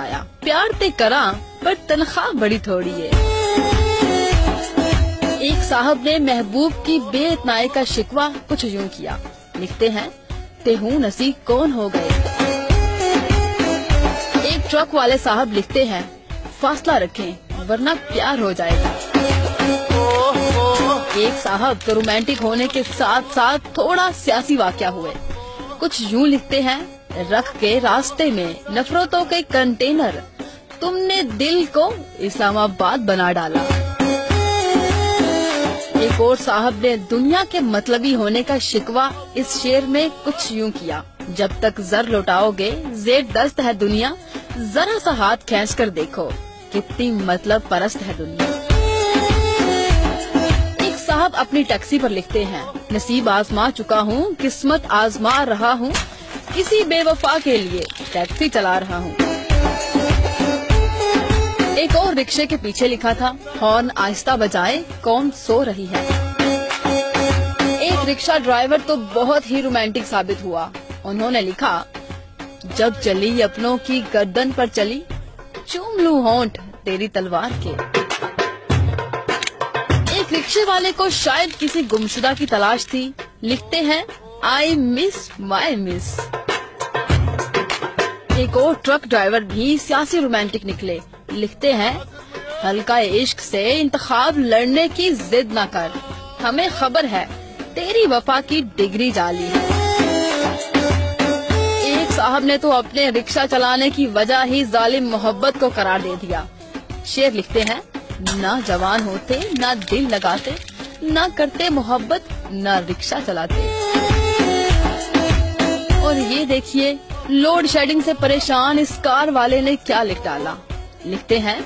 आया। प्यार ते करा, पर तनख्वाह बड़ी थोड़ी है। एक साहब ने महबूब की बेतनाई का शिकवा कुछ यूँ किया। लिखते हैं ते हूँ नसी कौन हो गए? एक ट्रक वाले साहब लिखते हैं, फासला रखें, वरना प्यार हो जाएगा। एक साहब तो रोमांटिक होने के साथ साथ थोड़ा सियासी वाक्य हुए। कुछ यूँ लिखते हैं रख के रास्ते में नफरतों के कंटेनर, तुमने दिल को इस्लामाबाद बना डाला। एक और साहब ने दुनिया के मतलबी होने का शिकवा इस शेर में कुछ यूँ किया, जब तक जर लौटाओगे जेर दस्त है दुनिया, जरा सा हाथ खींच कर देखो, कितनी मतलब परस्त है दुनिया। एक साहब अपनी टैक्सी पर लिखते हैं, नसीब आजमा चुका हूँ, किस्मत आजमा रहा हूँ किसी बेवफा के लिए टैक्सी चला रहा हूँ। एक और रिक्शे के पीछे लिखा था, हॉर्न आहिस्ता बजाए, कौन सो रही है? एक रिक्शा ड्राइवर तो बहुत ही रोमांटिक साबित हुआ। उन्होंने लिखा, जब चली अपनों की गर्दन पर चली, चूम लू होंठ तेरी तलवार के। एक रिक्शे वाले को शायद किसी गुमशुदा की तलाश थी। लिखते हैं आई मिस माई मिस एक और ट्रक ड्राइवर भी सियासी रोमांटिक निकले। लिखते हैं, हल्का इश्क से इंतखाब लड़ने की जिद न कर। हमें खबर है, तेरी वफा की डिग्री जाली। है एक साहब ने तो अपने रिक्शा चलाने की वजह ही जालिम मोहब्बत को करार दे दिया। शेर लिखते हैं, ना जवान होते, ना दिल लगाते, ना करते मोहब्बत, ना रिक्शा चलाते। और ये देखिए लोड शेडिंग से परेशान इस कार वाले ने क्या लिख डाला? लिखते हैं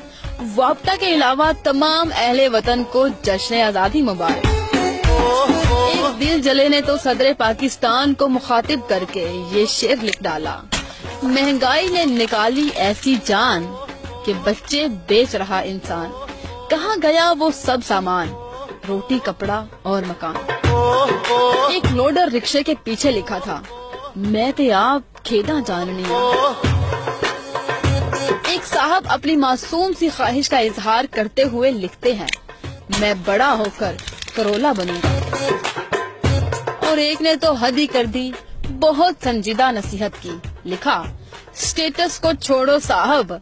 वापटा के अलावा तमाम अहले वतन को जश्न आज़ादी मुबारक। एक दिल जले ने तो सदर पाकिस्तान को मुखातिब करके ये शेर लिख डाला। महँगाई ने निकाली ऐसी जान कि बच्चे बेच रहा इंसान। कहाँ गया वो सब सामान? रोटी, कपड़ा और मकान। एक लोडर रिक्शे के पीछे लिखा था, मैं ते आप खेदा जाननी एक साहब अपनी मासूम सी ख्वाहिश का इजहार करते हुए लिखते हैं, मैं बड़ा होकर करोला बनूँगा। और एक ने तो हद ही कर दी, बहुत संजीदा नसीहत की। लिखा, स्टेटस को छोड़ो साहब,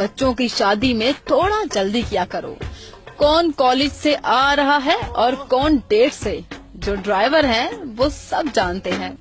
बच्चों की शादी में थोड़ा जल्दी किया करो। कौन कॉलेज से आ रहा है और कौन डेट से? जो ड्राइवर हैं, वो सब जानते हैं।